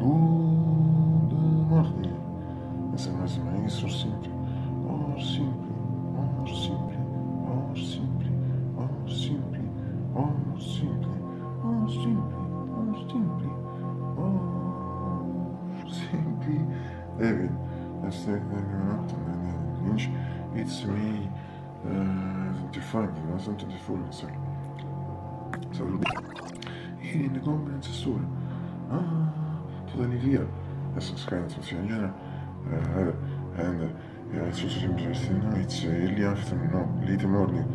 All abajo. Ese es el maestro simple. Amor simple. Amor simple. Amor simple. Amor simple. Amor simple. Amor simple. Amor simple. Amor simple. not in the Hiç. It's me. Uh, defining. Nasıl to define myself. So, in the comments store. Ah totally clear. That's a sky that's what's in uh, and uh, yeah, it's also interesting. No, it's uh, early afternoon, no, late morning.